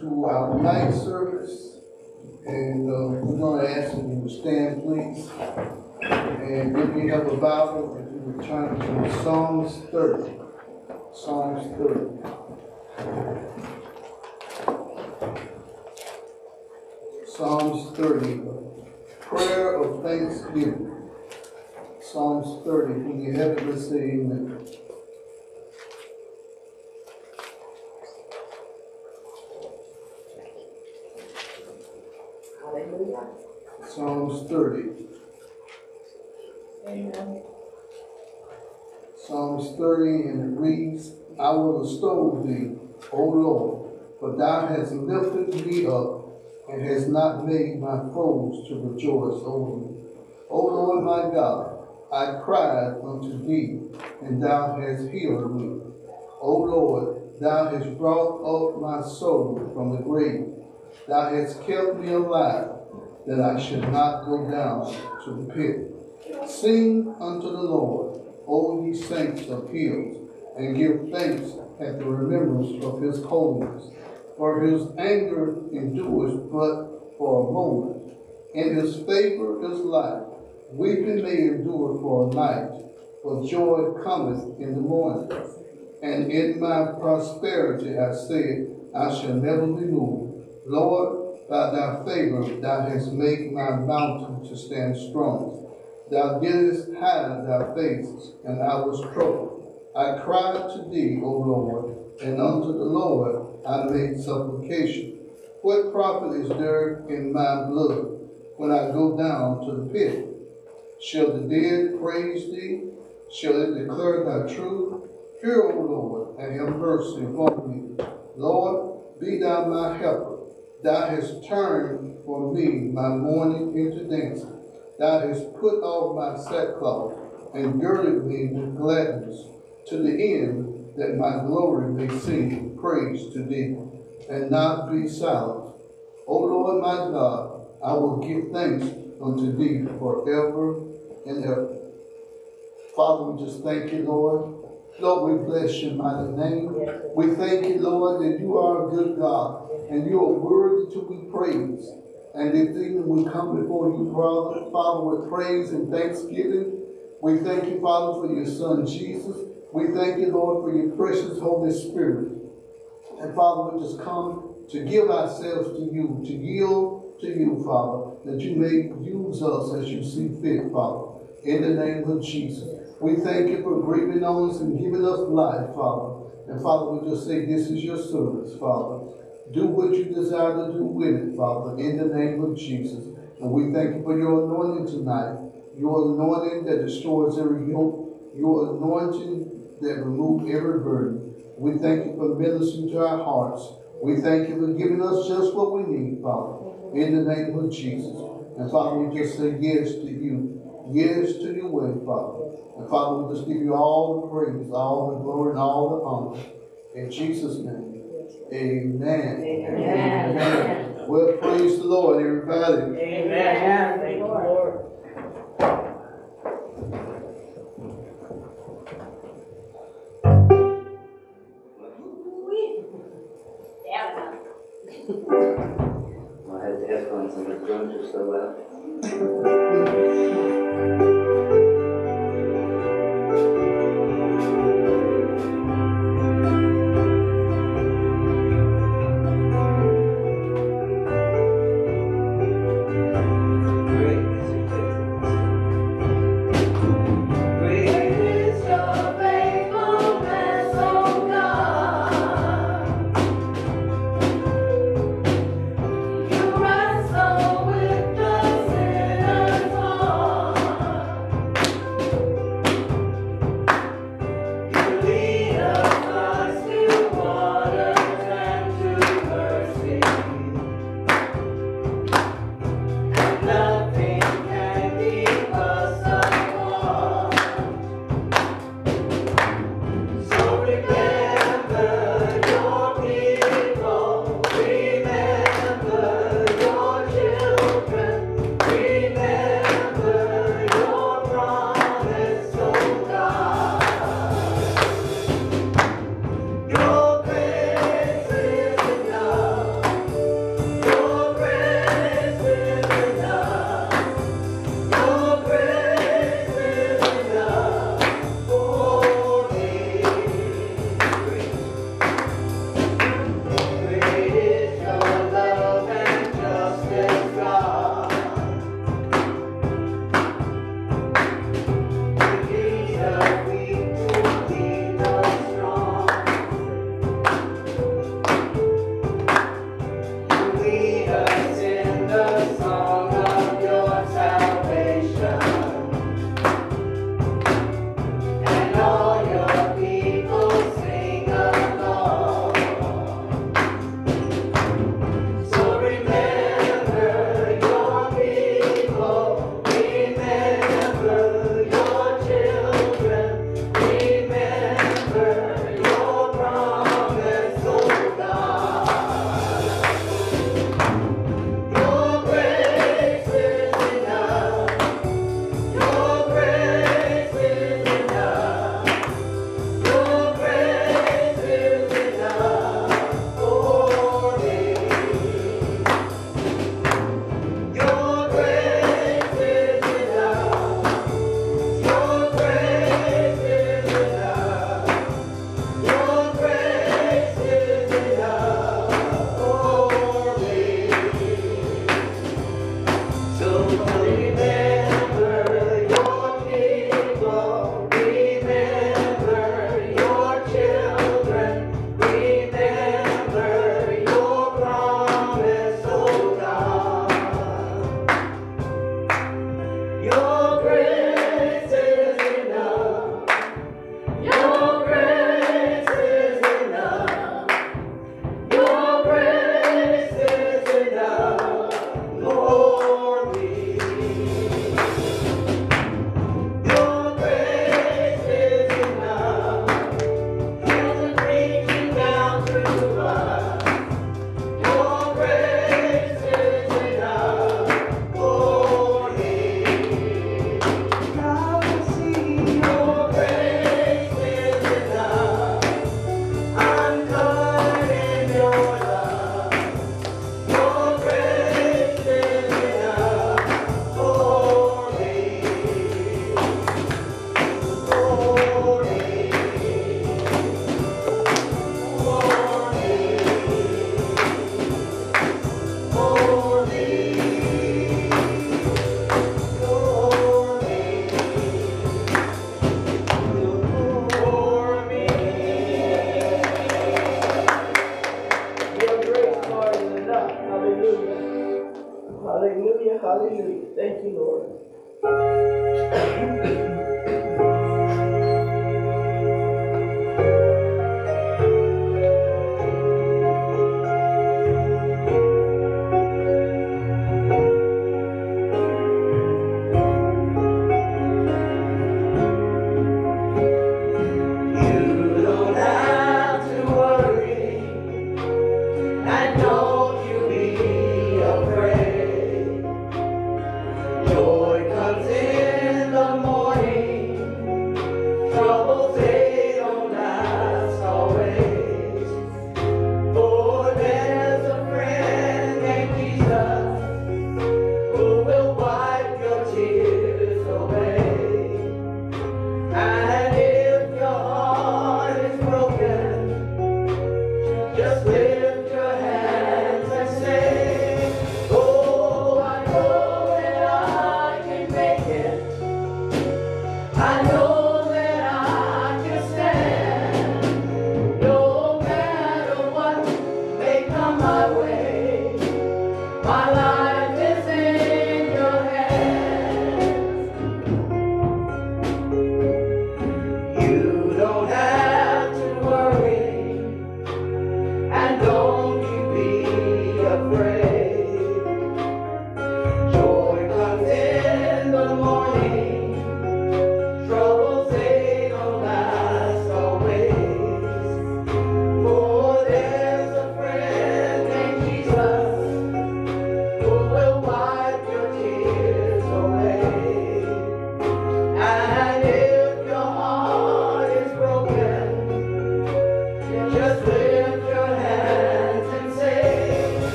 to our night service. And uh, we're going to ask that you would stand, please. And if you have a Bible, if you would turn to Psalms 30. Psalms 30. Psalms 30, prayer of thanksgiving. Psalms 30, when you have it, let's say Psalms 30. Amen. Psalms 30, and it reads, I will extol thee, O Lord, for thou hast lifted me up, and hast not made my foes to rejoice over me. O Lord my God, I cried unto thee, and thou hast healed me. O Lord, thou hast brought up my soul from the grave. Thou hast kept me alive, that I should not go down to the pit. Sing unto the Lord, O ye saints of hills, and give thanks at the remembrance of his holiness. For his anger endures but for a moment, and his favor is life. Weeping may endure for a night, but joy cometh in the morning. And in my prosperity I said, I shall never be moved. Lord, by thy favor thou hast made my mountain to stand strong. Thou didst hide thy face, and I was troubled. I cried to thee, O Lord, and unto the Lord I made supplication. What profit is there in my blood when I go down to the pit? Shall the dead praise thee? Shall it declare thy truth? Hear, O Lord, and have mercy upon me. Lord, be thou my helper. Thou hast turned for me my mourning into dancing. Thou hast put off my sackcloth and girded me with gladness, to the end that my glory may sing praise to thee, and not be silent. O Lord my God, I will give thanks unto thee forever and ever. Father, we just thank you, Lord. Lord, we bless your mighty name. We thank you, Lord, that you are a good God, and you are worthy to be praised. And if even we come before you, Father, Father, with praise and thanksgiving, we thank you, Father, for your Son Jesus. We thank you, Lord, for your precious Holy Spirit. And Father, we just come to give ourselves to you, to yield to you, Father, that you may use us as you see fit, Father. In the name of Jesus. We thank you for breathing on us and giving us life, Father. And Father, we just say this is your service, Father. Do what you desire to do with it, Father, in the name of Jesus. And we thank you for your anointing tonight. Your anointing that destroys every yoke. Your anointing that removes every burden. We thank you for ministering to our hearts. We thank you for giving us just what we need, Father, in the name of Jesus. And Father, we just say yes to you. Yes to your way, Father. And Father, we just give you all the praise, all the glory, and all the honor. In Jesus' name. Amen. Amen. Amen. Well, praise the Lord, everybody. Amen.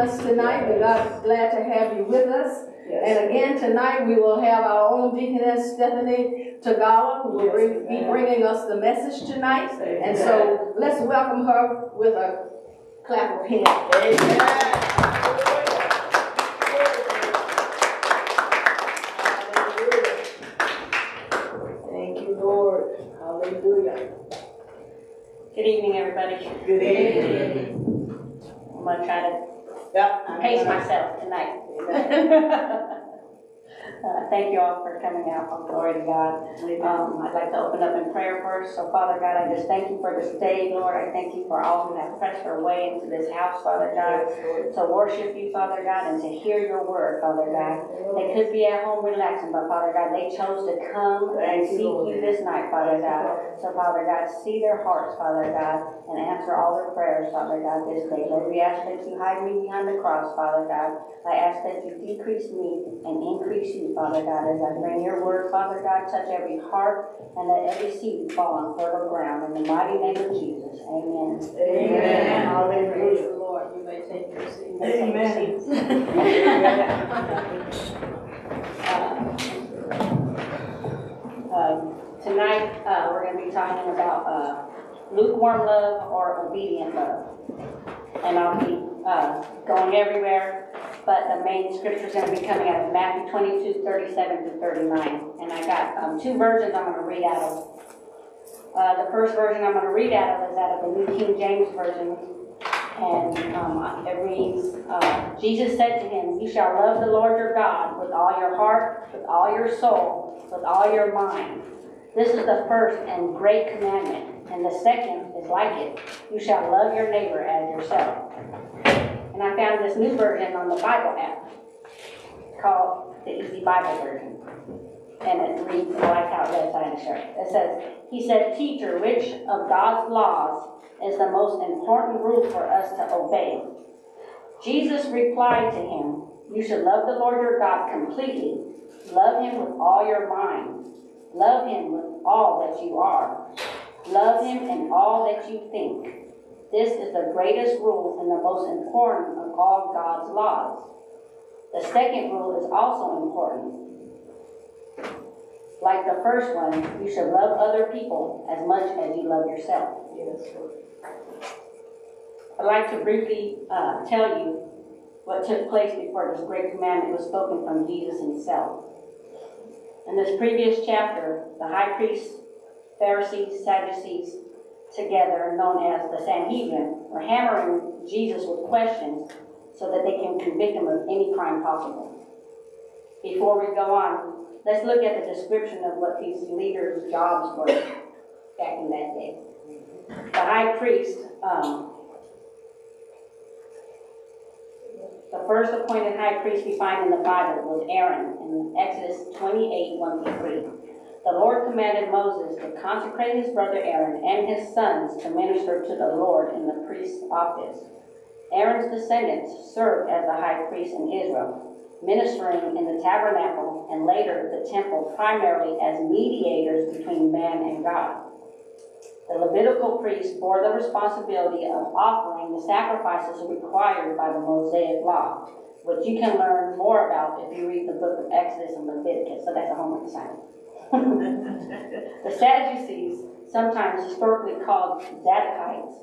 Us tonight. We're glad glad to have you with us. And again, tonight, we will have our own deaconess Stephanie Tagawa, who will bring- be bringing us the message tonight. And so, let's welcome her with a clap of hands. Thank you, Lord. Hallelujah. Good evening, everybody. Good evening. I'm gonna try to Yep. pace myself tonight. Uh, Thank you all for coming out. Oh, Glory to God. Um, I'd like to open up in prayer first. So Father God, I just thank you for this day, Lord. I thank you for all who have pressed their way into this house, Father God, to worship you, Father God, and to hear your word, Father God. They could be at home relaxing, but Father God, they chose to come and seek you this night, Father God. So Father God, see their hearts, Father God, and answer all their prayers, Father God, this day. Lord, we ask that you hide me behind the cross, Father God. I ask that you decrease me and increase you, Father God, as I bring your word, Father God, touch every heart and let every seed fall on fertile ground. In the mighty name of Jesus, amen. Amen. Hallelujah. Praise the Lord. You may take your seat. Amen. Um, Tonight, uh, we're going to be talking about uh, lukewarm love or obedient love. And I'll be uh, going everywhere, but the main scripture is going to be coming out of Matthew 22, 37 to 39. And I got um, two versions I'm going to read out of. Uh, The first version I'm going to read out of is out of the New King James Version. And um, it reads, uh, Jesus said to him, You shall love the Lord your God with all your heart, with all your soul, with all your mind. This is the first and great commandment, and the second is like it. You shall love your neighbor as yourself. And I found this new version on the Bible app called the Easy Bible Version. And it reads, like how it read side of shirt. It says, He said, Teacher, which of God's laws is the most important rule for us to obey? Jesus replied to him, You should love the Lord your God completely. Love him with all your mind. Love him with all that you are. Love him in all that you think. This is the greatest rule and the most important of all God's laws. The second rule is also important. Like the first one, you should love other people as much as you love yourself. Yes, I'd like to briefly uh, tell you what took place before this great commandment was spoken from Jesus himself. In this previous chapter, the high priests, Pharisees, Sadducees, together known as the Sanhedrin, were hammering Jesus with questions so that they can convict him of any crime possible. Before we go on, let's look at the description of what these leaders' jobs were back in that day. The high priest, um, The first appointed high priest we find in the Bible was Aaron in Exodus 28, 1 through 3. The Lord commanded Moses to consecrate his brother Aaron and his sons to minister to the Lord in the priest's office. Aaron's descendants served as the high priest in Israel, ministering in the tabernacle and later the temple primarily as mediators between man and God. The Levitical priests bore the responsibility of offering the sacrifices required by the Mosaic law, which you can learn more about if you read the book of Exodus and Leviticus. So that's a homework assignment. the Sadducees, sometimes historically called Zadokites,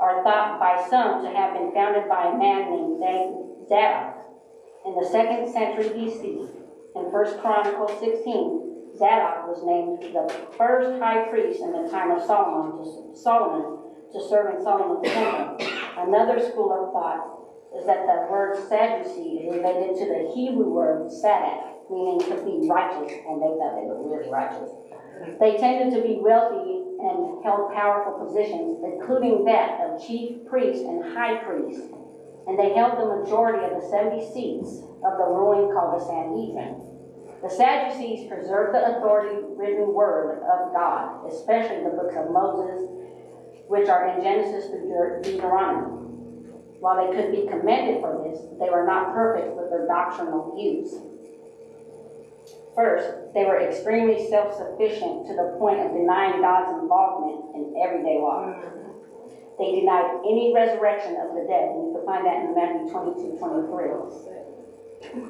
are thought by some to have been founded by a man named Zadok in the second century BC. In 1 Chronicles 16, Zadok was named the first high priest in the time of Solomon to, Solomon to serve in Solomon's temple. Another school of thought is that the word Sadducee is related to the Hebrew word sadak, meaning to be righteous, and they thought they were really righteous. They tended to be wealthy and held powerful positions, including that of chief priest and high priest. And they held the majority of the 70 seats of the ruling called the Sanhedrin. The Sadducees preserved the authority written word of God, especially the books of Moses, which are in Genesis through Deut- Deuteronomy. While they could be commended for this, they were not perfect with their doctrinal views. First, they were extremely self sufficient to the point of denying God's involvement in everyday life. Mm-hmm. They denied any resurrection of the dead, and you can find that in Matthew 22, 23.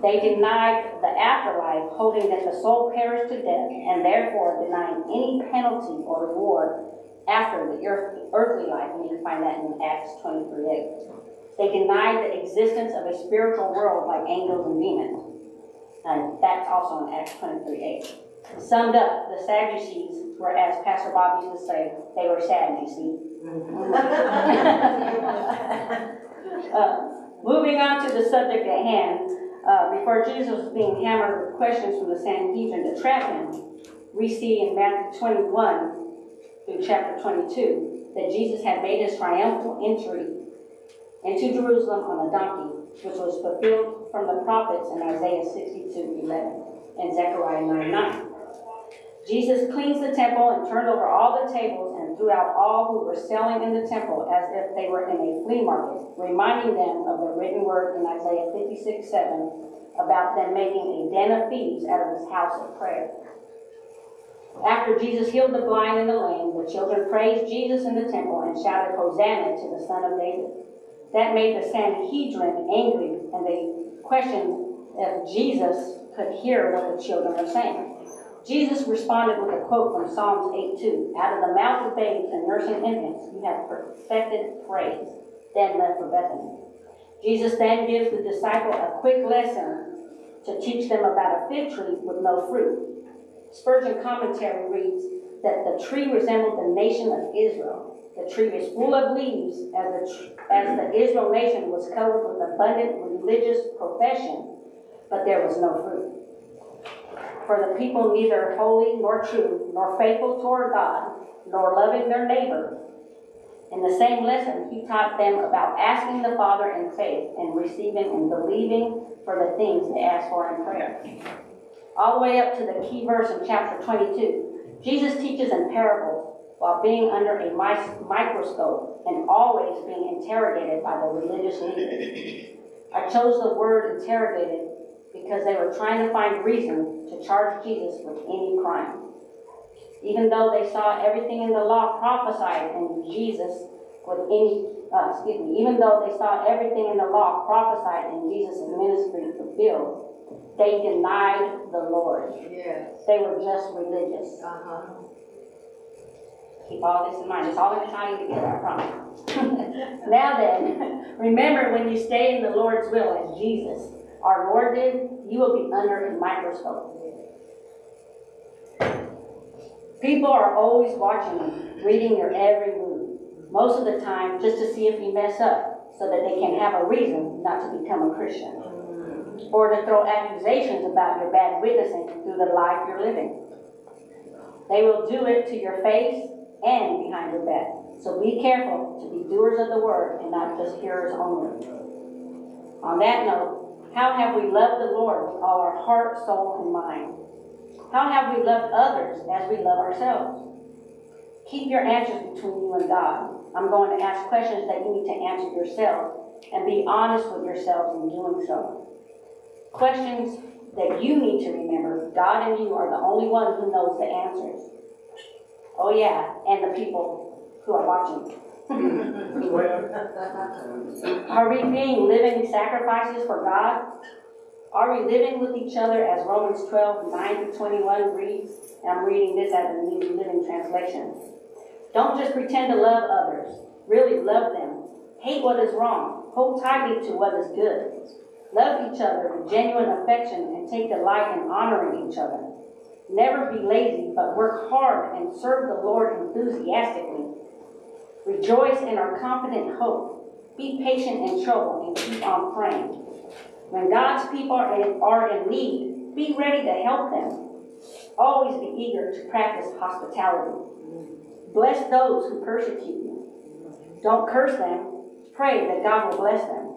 They denied the afterlife, holding that the soul perished to death, and therefore denying any penalty or reward after the earth- earthly life, and you can find that in Acts 23, 8. They denied the existence of a spiritual world like angels and demons, and that's also in Acts 23, 8. Summed up, the Sadducees were, as Pastor Bob used to say, they were sad, you see. Uh, Moving on to the subject at hand, uh, before Jesus was being hammered with questions from the Sanhedrin to trap him, we see in Matthew 21 through chapter 22 that Jesus had made his triumphal entry into Jerusalem on a donkey, which was fulfilled from the prophets in Isaiah 62 11 and Zechariah 9 9. Jesus cleansed the temple and turned over all the tables and threw out all who were selling in the temple as if they were in a flea market, reminding them of the written word in Isaiah 56 7 about them making a den of thieves out of his house of prayer. After Jesus healed the blind and the lame, the children praised Jesus in the temple and shouted, Hosanna to the Son of David. That made the Sanhedrin angry, and they questioned if Jesus could hear what the children were saying. Jesus responded with a quote from Psalms 8:2. Out of the mouth of babes and nursing infants, you have perfected praise. Then left for Bethany. Jesus then gives the disciple a quick lesson to teach them about a fig tree with no fruit. Spurgeon commentary reads that the tree resembled the nation of Israel. The tree was full of leaves as the, as the Israel nation was covered with abundant religious profession, but there was no fruit. For the people neither holy nor true, nor faithful toward God, nor loving their neighbor. In the same lesson, he taught them about asking the Father in faith and receiving and believing for the things they ask for in prayer. All the way up to the key verse in chapter 22, Jesus teaches in parables while being under a mi- microscope and always being interrogated by the religious leaders. I chose the word interrogated because they were trying to find reason to charge Jesus with any crime. Even though they saw everything in the law prophesied in Jesus with any, uh, excuse me, even though they saw everything in the law prophesied in Jesus' ministry fulfilled, they denied the Lord. Yes. They were just religious. Uh-huh. Keep all this in mind. It's all tie you together, I promise. now then, remember when you stay in the Lord's will as Jesus, our Lord did, you will be under a microscope. People are always watching you, reading your every move. Most of the time, just to see if you mess up, so that they can have a reason not to become a Christian. Or to throw accusations about your bad witnessing through the life you're living. They will do it to your face and behind your back. So be careful to be doers of the word and not just hearers only. On that note, how have we loved the Lord with all our heart, soul, and mind? How have we loved others as we love ourselves? Keep your answers between you and God. I'm going to ask questions that you need to answer yourself and be honest with yourselves in doing so. Questions that you need to remember God and you are the only one who knows the answers. Oh, yeah, and the people who are watching. Are we being living sacrifices for God? Are we living with each other as Romans 12, 9 to 21 reads? And I'm reading this as a New Living Translation. Don't just pretend to love others. Really love them. Hate what is wrong. Hold tightly to what is good. Love each other with genuine affection and take delight in honoring each other. Never be lazy, but work hard and serve the Lord enthusiastically. Rejoice in our confident hope. Be patient in trouble and keep on praying. When God's people are in, are in need, be ready to help them. Always be eager to practice hospitality. Bless those who persecute you. Don't curse them. Pray that God will bless them.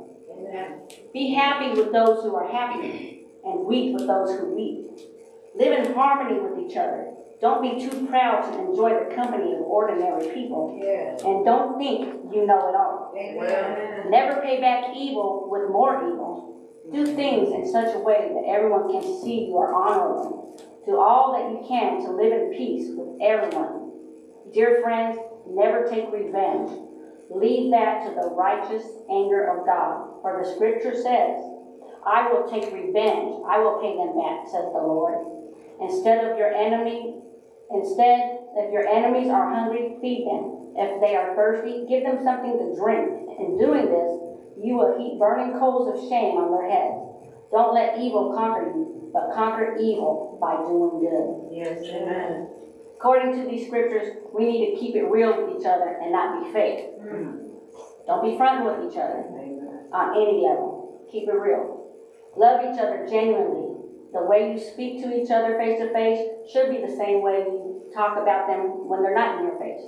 Be happy with those who are happy and weep with those who weep. Live in harmony with each other. Don't be too proud to enjoy the company of ordinary people. Yes. And don't think you know it all. Amen. Never pay back evil with more evil. Do things in such a way that everyone can see you are honorable. Do all that you can to live in peace with everyone. Dear friends, never take revenge. Leave that to the righteous anger of God. For the scripture says, I will take revenge, I will pay them back, says the Lord. Instead of your enemy, instead, if your enemies are hungry, feed them. If they are thirsty, give them something to drink. In doing this, you will heap burning coals of shame on their heads. Don't let evil conquer you, but conquer evil by doing good. Yes, amen. According to these scriptures, we need to keep it real with each other and not be fake. Hmm. Don't be fronting with each other Amen. on any level. Keep it real. Love each other genuinely. The way you speak to each other face to face should be the same way you talk about them when they're not in your face.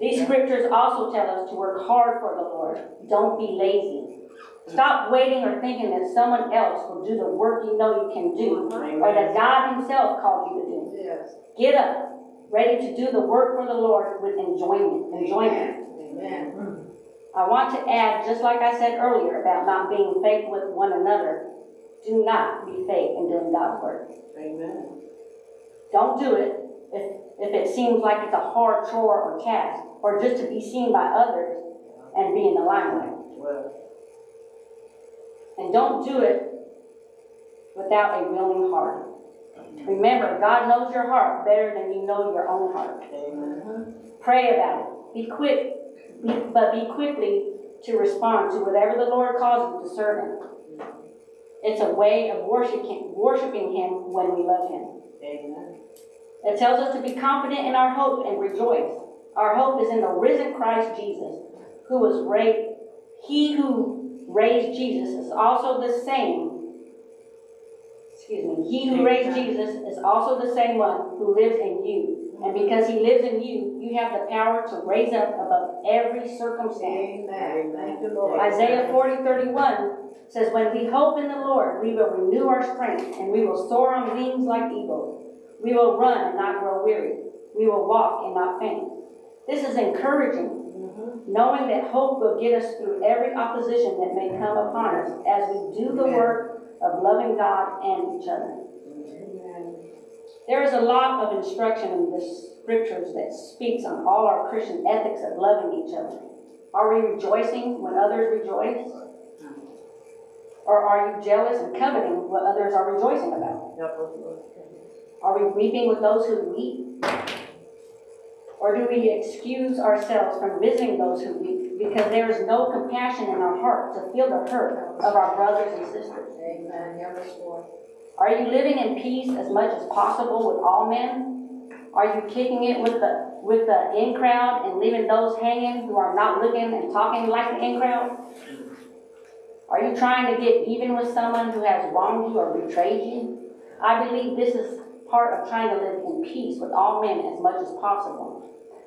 These scriptures also tell us to work hard for the Lord. Don't be lazy. Stop waiting or thinking that someone else will do the work you know you can do or that God Himself called you to do. Yes. Get up, ready to do the work for the Lord with enjoyment. Enjoyment. Amen. I want to add, just like I said earlier about not being fake with one another, do not be fake in doing God's work. Amen. Don't do it if, if it seems like it's a hard chore or task, or just to be seen by others and be in the limelight. Well, And don't do it without a willing heart. Remember, God knows your heart better than you know your own heart. amen. Pray about it. Be quick, be- but be quickly to respond to whatever the Lord calls you to serve Him. It's a way of worshiping, worshiping Him when we love Him. Amen. It tells us to be confident in our hope and rejoice. Our hope is in the risen Christ Jesus, who was raised. He who raised Jesus is also the same. Excuse me. He who raised Jesus is also the same one who lives in you. And because he lives in you, you have the power to raise up above every circumstance. Amen. Thank you, Lord. Isaiah 40, 31 says, When we hope in the Lord, we will renew our strength, and we will soar on wings like eagles. We will run and not grow weary. We will walk and not faint. This is encouraging, Mhm. knowing that hope will get us through every opposition that may come upon us as we do the work of loving God and each other. Amen. There is a lot of instruction in the scriptures that speaks on all our Christian ethics of loving each other. Are we rejoicing when others rejoice? Or are you jealous and coveting what others are rejoicing about? Help us, Lord. Are we weeping with those who weep? Or do we excuse ourselves from visiting those who weep because there is no compassion in our heart to feel the hurt of our brothers and sisters? Amen. Are you living in peace as much as possible with all men? Are you kicking it with the with the in crowd and leaving those hanging who are not looking and talking like the in crowd? Are you trying to get even with someone who has wronged you or betrayed you? I believe this is part of trying to live in peace with all men as much as possible.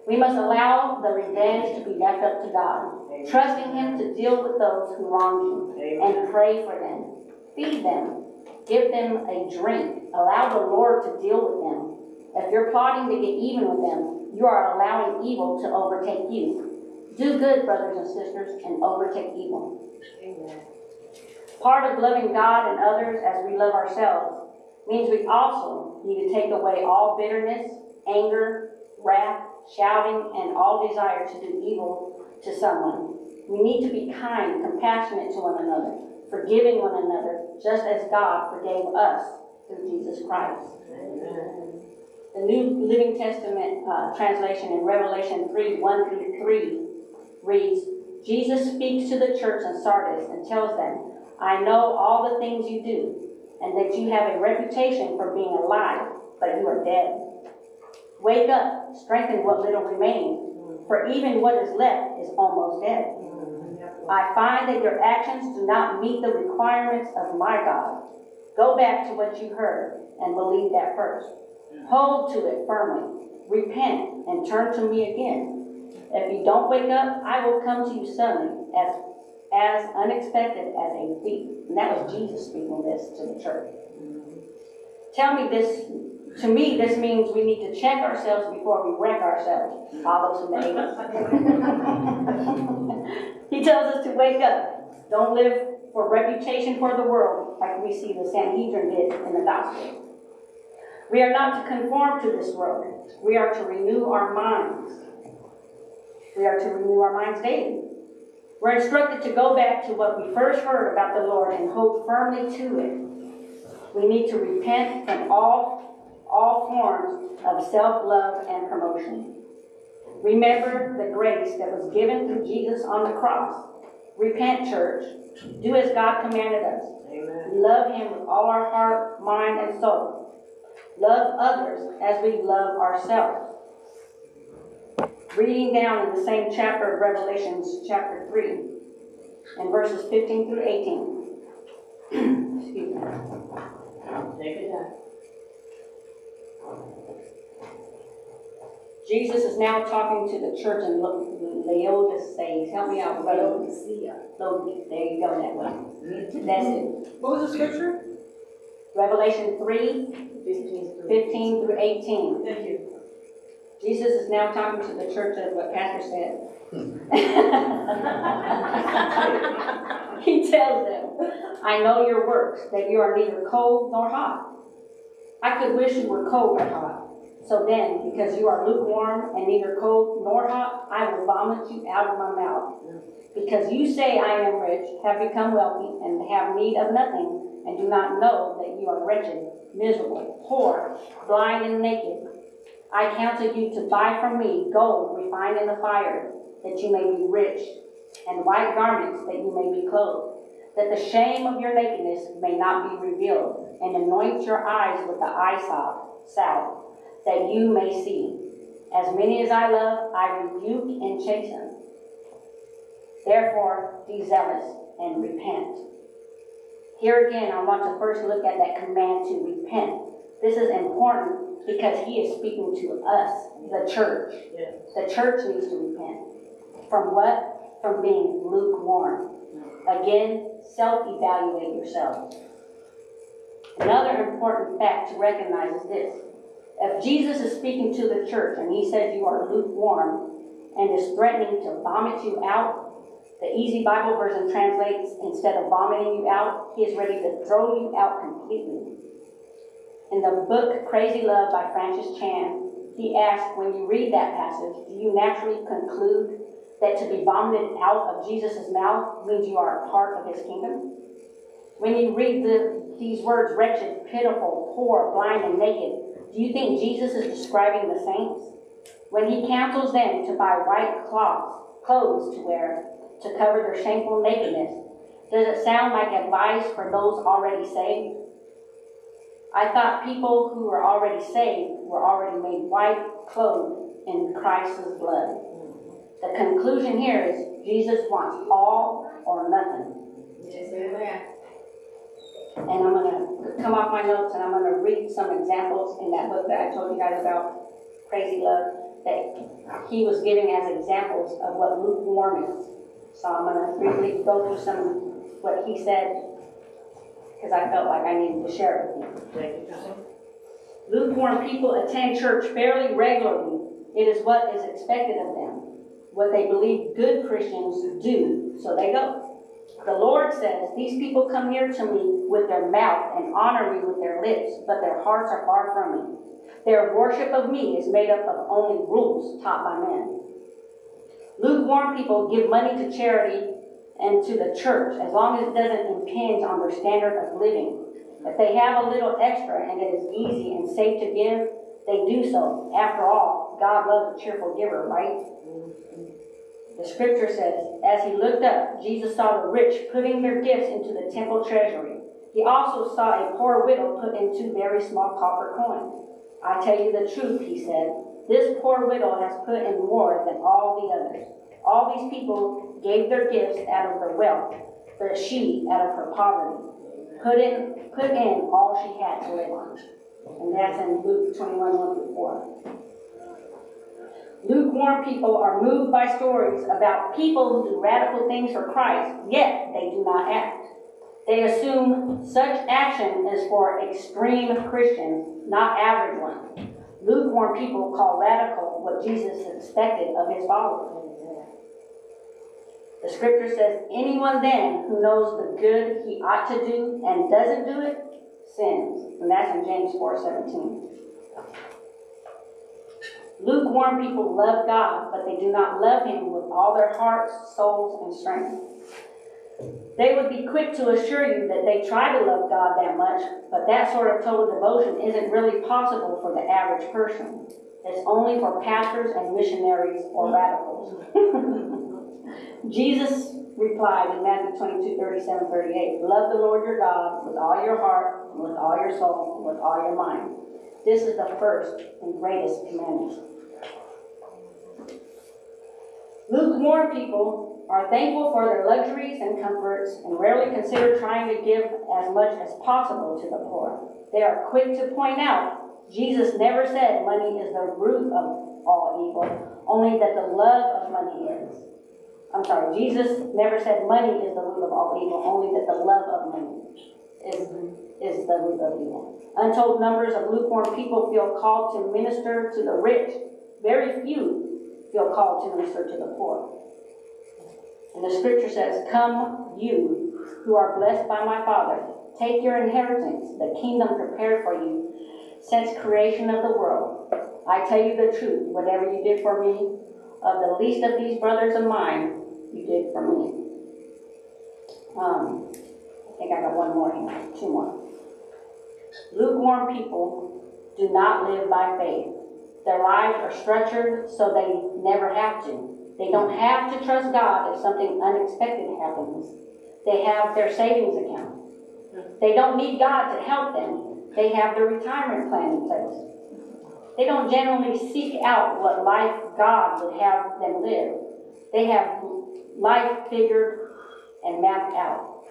We must allow the revenge to be left up to God, trusting Him to deal with those who wrong you Amen. and pray for them. Feed them. Give them a drink. Allow the Lord to deal with them. If you're plotting to get even with them, you are allowing evil to overtake you. Do good, brothers and sisters, and overtake evil. Amen. Part of loving God and others as we love ourselves means we also need to take away all bitterness, anger, wrath, shouting, and all desire to do evil to someone. We need to be kind, compassionate to one another, forgiving one another, just as God forgave us through Jesus Christ. Amen. The New Living Testament uh, translation in Revelation 3 1 through 3 reads Jesus speaks to the church in Sardis and tells them, I know all the things you do, and that you have a reputation for being alive, but you are dead. Wake up, strengthen what little remains, for even what is left is almost dead. I find that your actions do not meet the requirements of my God. Go back to what you heard and believe that first. Hold to it firmly. Repent and turn to me again. If you don't wake up, I will come to you suddenly as, as unexpected as a thief. And that was Jesus speaking this to the church. Tell me this, to me, this means we need to check ourselves before we wreck ourselves. All those He tells us to wake up. Don't live for reputation for the world like we see the Sanhedrin did in the gospel. We are not to conform to this world. We are to renew our minds. We are to renew our minds daily. We're instructed to go back to what we first heard about the Lord and hold firmly to it. We need to repent from all, all forms of self-love and promotion. Remember the grace that was given through Jesus on the cross. Repent, church. Do as God commanded us. Amen. Love Him with all our heart, mind, and soul. Love others as we love ourselves. Reading down in the same chapter of Revelations, chapter 3, and verses 15 through 18. Excuse me. Take it down. Jesus is now talking to the church in Laodicea. Help me out, brother. Laodicea. Lo- There you go, that way. That's it. What was the scripture? Revelation 3, Fifteen. 15 through 18. Thank you. Jesus is now talking to the church of what Pastor said. he tells them, I know your works, that you are neither cold nor hot. I could wish you were cold or hot. So then, because you are lukewarm and neither cold nor hot, I will vomit you out of my mouth. Because you say I am rich, have become wealthy, and have need of nothing, and do not know that you are wretched, miserable, poor, blind, and naked. I counsel you to buy from me gold refined in the fire, that you may be rich, and white garments, that you may be clothed, that the shame of your nakedness may not be revealed, and anoint your eyes with the eye salve, that you may see. As many as I love, I rebuke and chasten. Therefore, be zealous and repent. Here again, I want to first look at that command to repent. This is important because he is speaking to us, the church. Yes. The church needs to repent. From what? From being lukewarm. Again, self-evaluate yourself. Another important fact to recognize is this. If Jesus is speaking to the church and he says you are lukewarm and is threatening to vomit you out, the Easy Bible version translates, instead of vomiting you out, he is ready to throw you out completely. In the book Crazy Love by Francis Chan, he asks when you read that passage, do you naturally conclude that to be vomited out of Jesus' mouth means you are a part of his kingdom? When you read the, these words, wretched, pitiful, poor, blind, and naked, do you think Jesus is describing the saints? When he counsels them to buy white cloths, clothes to wear, to cover their shameful nakedness, does it sound like advice for those already saved? I thought people who were already saved were already made white, clothed in Christ's blood. The conclusion here is Jesus wants all or nothing. Yes, amen. And I'm gonna come off my notes and I'm gonna read some examples in that book that I told you guys about, Crazy Love, that he was giving as examples of what lukewarm is. So I'm gonna briefly go through some, what he said, because I felt like I needed to share it with you. Lukewarm people attend church fairly regularly. It is what is expected of them. What they believe good Christians do, so they go. The Lord says, These people come near to me with their mouth and honor me with their lips, but their hearts are far from me. Their worship of me is made up of only rules taught by men. Lukewarm people give money to charity and to the church as long as it doesn't impinge on their standard of living. If they have a little extra and it is easy and safe to give, they do so. After all, God loves a cheerful giver, right? The scripture says, As he looked up, Jesus saw the rich putting their gifts into the temple treasury. He also saw a poor widow put in two very small copper coins. I tell you the truth, he said, this poor widow has put in more than all the others. All these people gave their gifts out of their wealth, but she, out of her poverty, put in, put in all she had to live on. And that's in Luke 21, 1 through 4. Lukewarm people are moved by stories about people who do radical things for Christ, yet they do not act. They assume such action is for extreme Christians, not average ones. Lukewarm people call radical what Jesus expected of his followers. The scripture says, anyone then who knows the good he ought to do and doesn't do it, sins. And that's in James 4 17. Lukewarm people love God, but they do not love Him with all their hearts, souls, and strength. They would be quick to assure you that they try to love God that much, but that sort of total devotion isn't really possible for the average person. It's only for pastors and missionaries or mm-hmm. radicals. Jesus replied in Matthew 22, 37, 38, Love the Lord your God with all your heart, and with all your soul, and with all your mind. This is the first and greatest commandment. Lukewarm people are thankful for their luxuries and comforts and rarely consider trying to give as much as possible to the poor. They are quick to point out Jesus never said money is the root of all evil, only that the love of money is. I'm sorry, Jesus never said money is the root of all evil, only that the love of money is, is the root of evil. Untold numbers of lukewarm people feel called to minister to the rich. Very few feel called to minister to the poor. And the scripture says, Come, you who are blessed by my Father, take your inheritance, the kingdom prepared for you since creation of the world. I tell you the truth, whatever you did for me, of the least of these brothers of mine, you did for me. Um, I think I got one more here, two more. Lukewarm people do not live by faith. Their lives are structured so they never have to. They don't have to trust God if something unexpected happens. They have their savings account. They don't need God to help them. They have their retirement plan in place. They don't generally seek out what life God would have them live. They have life figured and mapped out.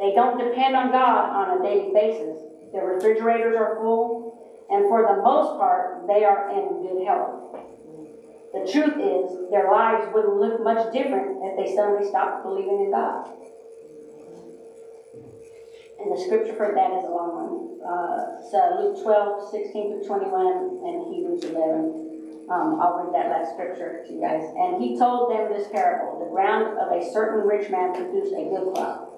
They don't depend on God on a daily basis. Their refrigerators are full, and for the most part, they are in good health. The truth is, their lives wouldn't look much different if they suddenly stopped believing in God. And the scripture for that is a long one. Uh, so Luke 12, 16 to 21, and Hebrews 11. Um, I'll read that last scripture to you guys. And he told them this parable The ground of a certain rich man produced a good crop.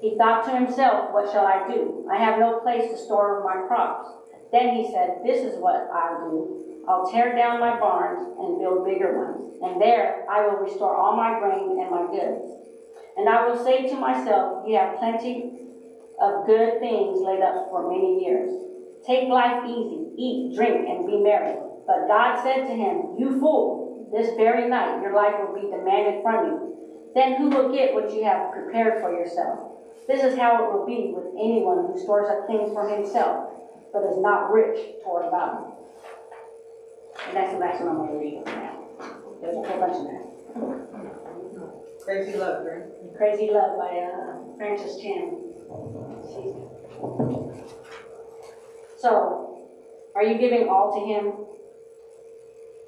He thought to himself, What shall I do? I have no place to store my crops. Then he said, This is what I'll do. I'll tear down my barns and build bigger ones, and there I will restore all my grain and my goods. And I will say to myself, You have plenty of good things laid up for many years. Take life easy, eat, drink, and be merry. But God said to him, You fool, this very night your life will be demanded from you. Then who will get what you have prepared for yourself? This is how it will be with anyone who stores up things for himself, but is not rich toward God. And that's the last one I'm going to read now. There's a whole bunch of that. Crazy love, girl. Crazy Love by uh, Francis Chan. So, are you giving all to Him?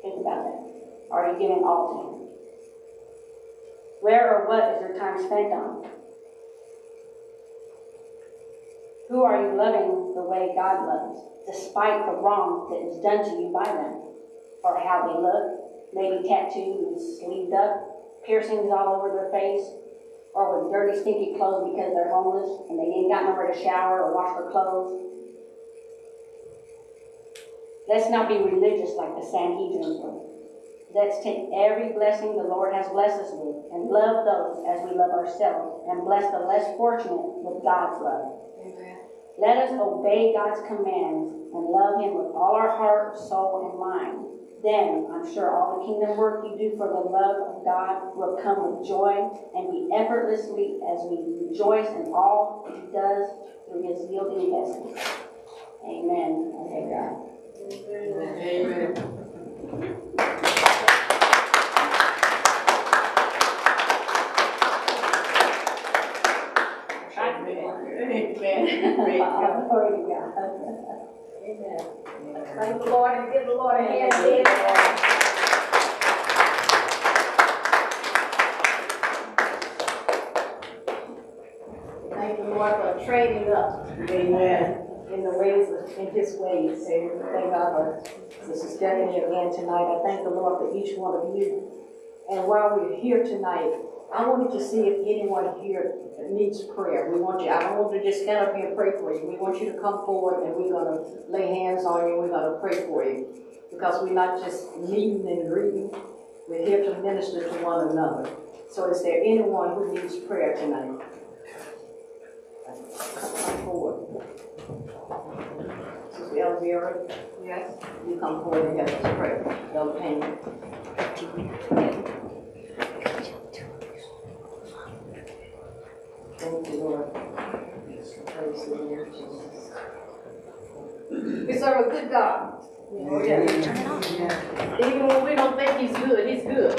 Think about that. Are you giving all to Him? Where or what is your time spent on? Who are you loving the way God loves, despite the wrong that is done to you by them? Or how they look, maybe tattooed and sleeved up, piercings all over their face, or with dirty, stinky clothes because they're homeless and they ain't got nowhere to shower or wash their clothes. Let's not be religious like the Sanhedrin were. Let's take every blessing the Lord has blessed us with and love those as we love ourselves and bless the less fortunate with God's love. Amen. Let us obey God's commands and love Him with all our heart, soul, and mind. Then I'm sure all the kingdom work you do for the love of God will come with joy and be effortlessly as we rejoice in all He does through His yielding vessels. Amen. Okay, God. Amen. Try to do it. Amen. Amen. Thank the Lord and give the Lord a hand. Amen. Thank the Lord for training up. Amen. In the ways, of- in his ways. Thank God for Sister Stephanie again tonight. I thank the Lord for each one of you And while we're here tonight, I wanted to see if anyone here needs prayer. We want you, I don't want to just stand up here and pray for you. We want you to come forward and we're gonna lay hands on you, and we're gonna pray for you. Because we're not just meeting and greeting, we're here to minister to one another. So is there anyone who needs prayer tonight? Come forward. Sister Elvira? Yes. You come forward and help us pray. Elder Payne. Thank you, Lord. Praise the Lord Jesus. We serve a good God. Yeah. Even when we don't think He's good, He's good.